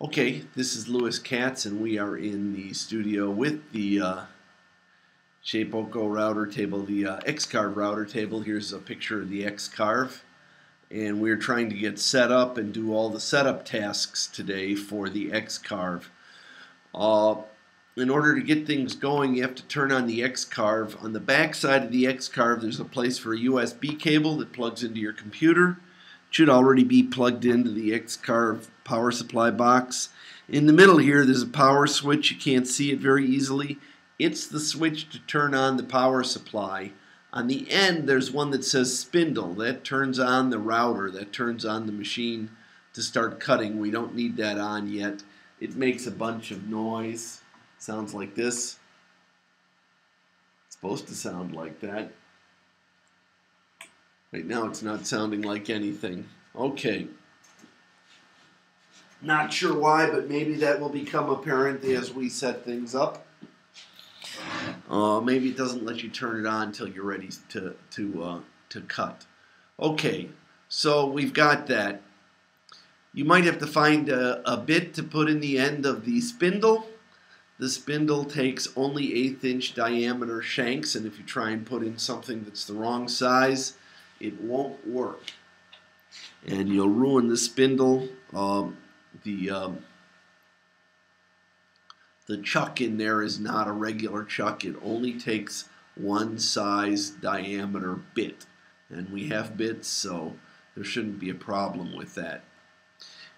Okay, this is Louis Katz, and we are in the studio with the uh, Shapeoko router table, the uh, X-Carve router table. Here's a picture of the X-Carve, and we're trying to get set up and do all the setup tasks today for the X-Carve. Uh, in order to get things going, you have to turn on the X-Carve. On the back side of the X-Carve, there's a place for a USB cable that plugs into your computer should already be plugged into the X-Carve power supply box. In the middle here, there's a power switch. You can't see it very easily. It's the switch to turn on the power supply. On the end, there's one that says spindle. That turns on the router. That turns on the machine to start cutting. We don't need that on yet. It makes a bunch of noise. Sounds like this. It's supposed to sound like that. Right now it's not sounding like anything. Okay. Not sure why, but maybe that will become apparent as we set things up. Uh, maybe it doesn't let you turn it on until you're ready to to uh, to cut. Okay, so we've got that. You might have to find a, a bit to put in the end of the spindle. The spindle takes only eighth inch diameter shanks, and if you try and put in something that's the wrong size, it won't work. And you'll ruin the spindle. Um, the um, the chuck in there is not a regular chuck. It only takes one size diameter bit. And we have bits, so there shouldn't be a problem with that.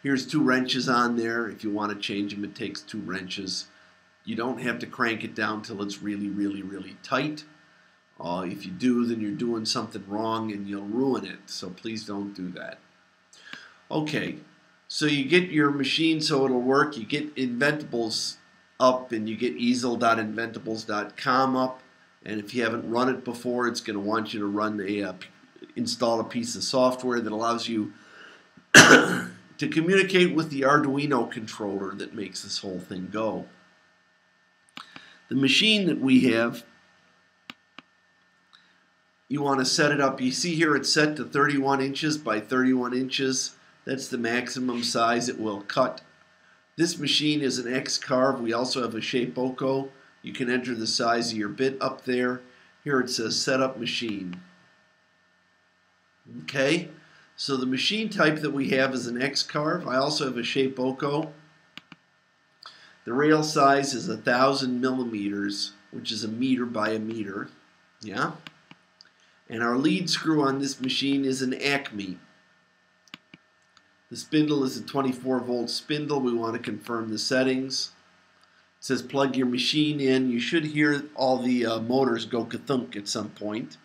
Here's two wrenches on there. If you want to change them, it takes two wrenches. You don't have to crank it down till it's really, really, really tight. Uh, if you do, then you're doing something wrong and you'll ruin it. So please don't do that. Okay, so you get your machine so it'll work. You get Inventables up and you get easel.inventables.com up. And if you haven't run it before, it's going to want you to run a uh, install a piece of software that allows you to communicate with the Arduino controller that makes this whole thing go. The machine that we have you want to set it up. You see here it's set to 31 inches by 31 inches. That's the maximum size it will cut. This machine is an X-Carve. We also have a Shapeoko. You can enter the size of your bit up there. Here it says setup machine. Okay, so the machine type that we have is an X-Carve. I also have a Shapeoko. The rail size is a thousand millimeters, which is a meter by a meter. Yeah. And our lead screw on this machine is an Acme. The spindle is a 24 volt spindle. We want to confirm the settings. It says plug your machine in. You should hear all the uh, motors go kathunk at some point.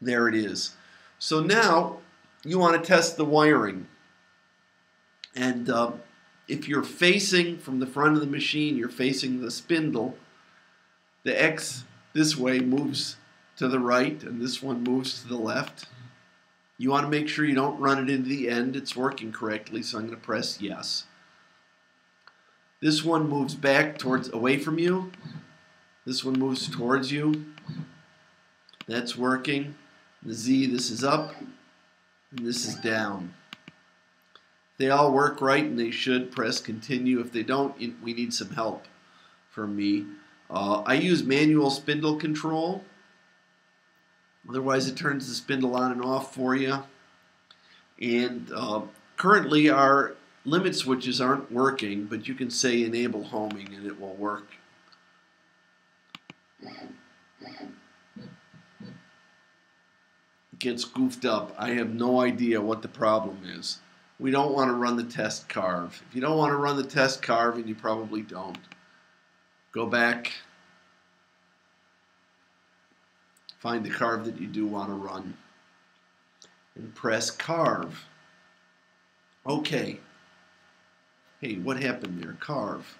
There it is. So now you want to test the wiring. And uh, if you're facing from the front of the machine, you're facing the spindle, the X this way moves to the right and this one moves to the left. You want to make sure you don't run it into the end. It's working correctly, so I'm going to press yes. This one moves back towards away from you. This one moves towards you. That's working. The Z, this is up, and this is down. They all work right, and they should press continue. If they don't, we need some help from me. Uh, I use manual spindle control. Otherwise, it turns the spindle on and off for you. And uh, currently, our limit switches aren't working, but you can say enable homing and it will work. Gets goofed up. I have no idea what the problem is. We don't want to run the test carve. If you don't want to run the test carve, and you probably don't, Go back, find the carve that you do want to run, and press carve. Okay. Hey, what happened there? Carve.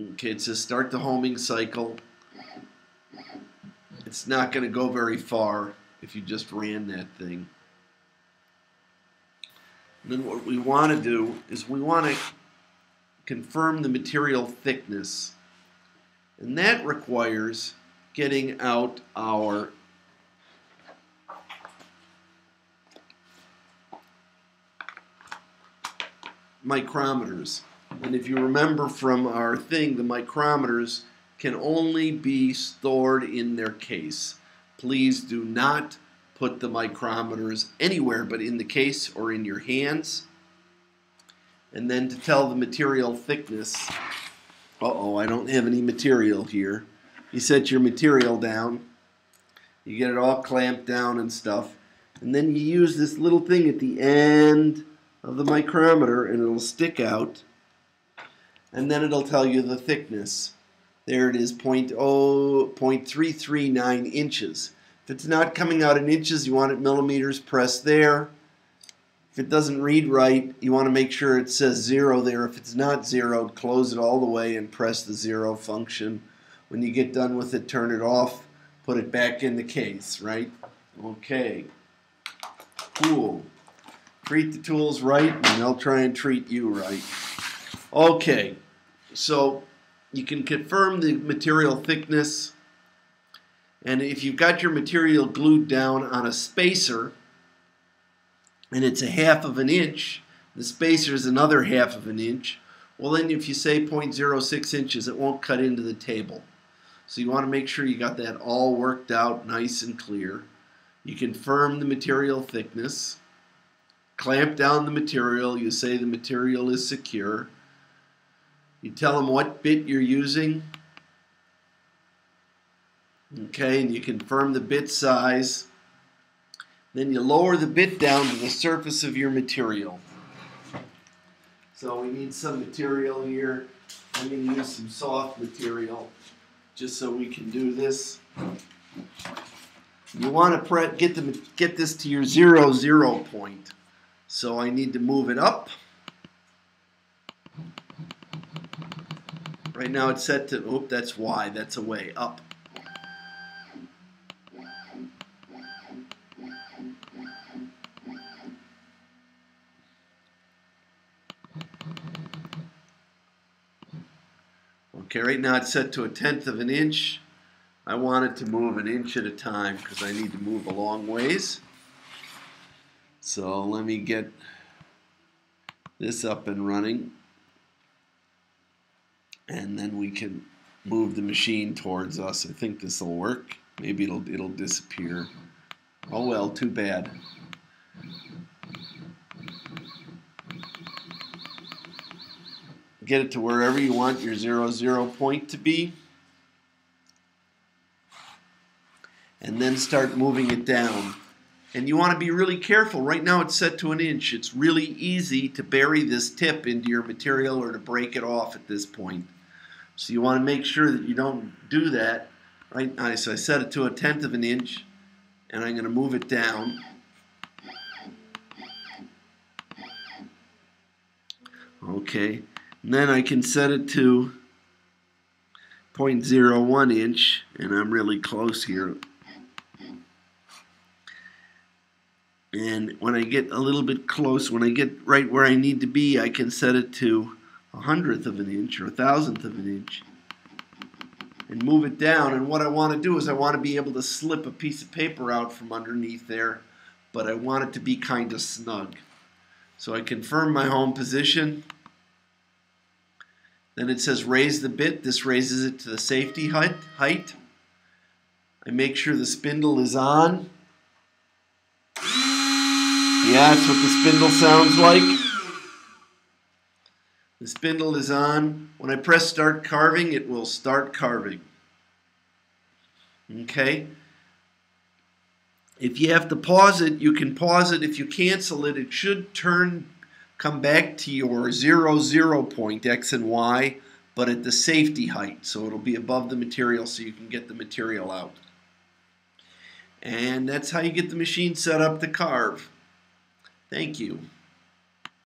Okay, it says start the homing cycle. It's not going to go very far if you just ran that thing. And then what we want to do is we want to confirm the material thickness. And that requires getting out our micrometers. And if you remember from our thing, the micrometers can only be stored in their case. Please do not put the micrometers anywhere but in the case or in your hands. And then to tell the material thickness, uh-oh, I don't have any material here. You set your material down, you get it all clamped down and stuff, and then you use this little thing at the end of the micrometer and it'll stick out, and then it'll tell you the thickness. There it is, 0.339 inches. If it's not coming out in inches, you want it millimeters, press there. If it doesn't read right, you want to make sure it says zero there. If it's not zeroed, close it all the way and press the zero function. When you get done with it, turn it off, put it back in the case, right? Okay. Cool. Treat the tools right, and they'll try and treat you right. Okay, so you can confirm the material thickness. And if you've got your material glued down on a spacer, and it's a half of an inch, the spacer is another half of an inch, well then if you say 0.06 inches, it won't cut into the table. So you want to make sure you got that all worked out nice and clear. You confirm the material thickness, clamp down the material, you say the material is secure, you tell them what bit you're using. Okay, and you confirm the bit size. Then you lower the bit down to the surface of your material. So we need some material here. I'm going to use some soft material just so we can do this. You want to get, the, get this to your zero zero point. So I need to move it up. Right now it's set to, oh, that's Y, that's a way, up. Okay, right now it's set to a tenth of an inch. I want it to move an inch at a time because I need to move a long ways. So let me get this up and running and then we can move the machine towards us. I think this will work. Maybe it'll it'll disappear. Oh well, too bad. Get it to wherever you want your zero zero point to be. And then start moving it down. And you want to be really careful. Right now it's set to an inch. It's really easy to bury this tip into your material or to break it off at this point. So you want to make sure that you don't do that. Right, now so I set it to a tenth of an inch, and I'm going to move it down. Okay, and then I can set it to 0.01 inch, and I'm really close here. And when I get a little bit close, when I get right where I need to be, I can set it to a hundredth of an inch or a thousandth of an inch and move it down. And what I want to do is I want to be able to slip a piece of paper out from underneath there, but I want it to be kind of snug. So I confirm my home position. Then it says raise the bit. This raises it to the safety height. I make sure the spindle is on. Yeah, that's what the spindle sounds like. The spindle is on. When I press start carving, it will start carving. Okay? If you have to pause it, you can pause it. If you cancel it, it should turn, come back to your zero, zero point, X and Y, but at the safety height. So it'll be above the material so you can get the material out. And that's how you get the machine set up to carve. Thank you.